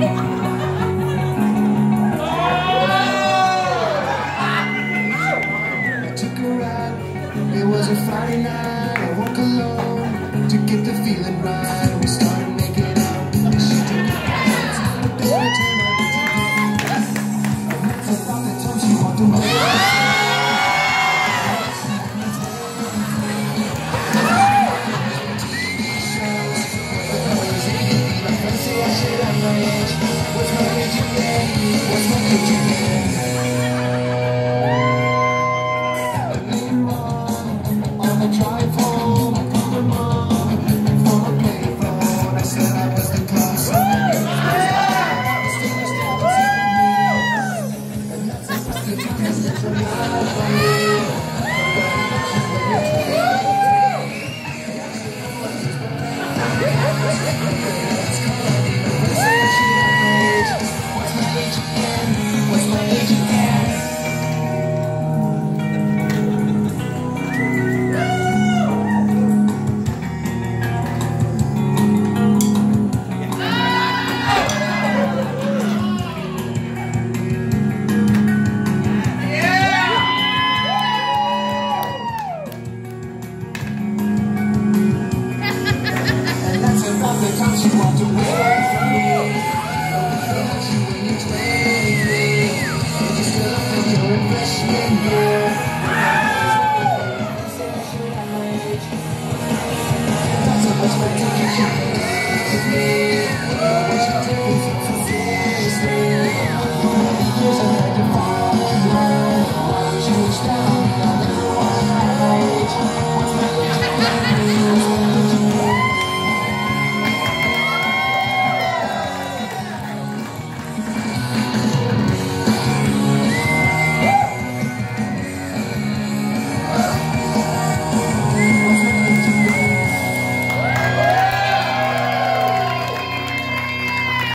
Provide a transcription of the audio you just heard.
I took a ride. It was a Friday night. I woke alone to get the feeling right. The time she walked away from me. Without you when you're 23, and you still you're in freshman year. That's how